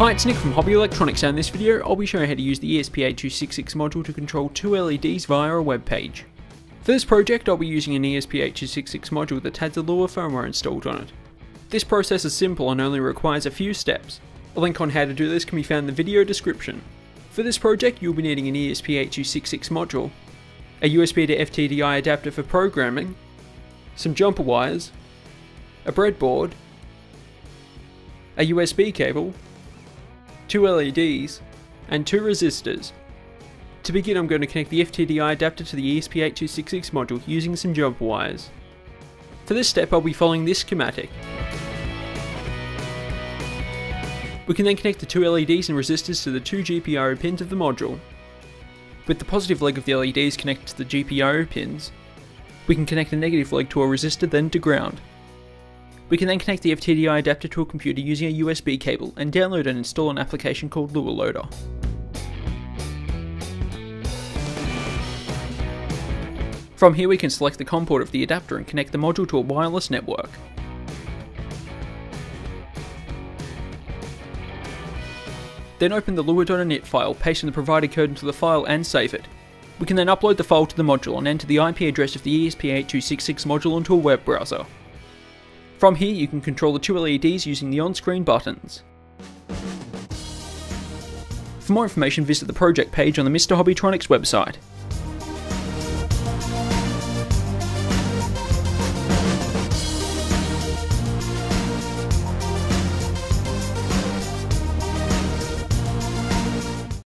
Hi, it's Nick from Hobby Electronics and in this video I'll be showing how to use the ESP8266 module to control two LEDs via a web page. For this project I'll be using an ESP8266 module that has a Lua firmware installed on it. This process is simple and only requires a few steps. A link on how to do this can be found in the video description. For this project you'll be needing an ESP8266 module, a USB to FTDI adapter for programming, some jumper wires, a breadboard, a USB cable, two LEDs, and two resistors. To begin I'm going to connect the FTDI adapter to the ESP8266 module using some jumper wires. For this step I'll be following this schematic. We can then connect the two LEDs and resistors to the two GPIO pins of the module. With the positive leg of the LEDs connected to the GPIO pins, we can connect the negative leg to a resistor then to ground. We can then connect the FTDI adapter to a computer using a USB cable and download and install an application called Lua Loader. From here we can select the COM port of the adapter and connect the module to a wireless network. Then open the lua.init file, paste in the provided code into the file and save it. We can then upload the file to the module and enter the IP address of the ESP8266 module into a web browser. From here you can control the two LEDs using the on-screen buttons. For more information visit the project page on the Mr. Hobbytronics website.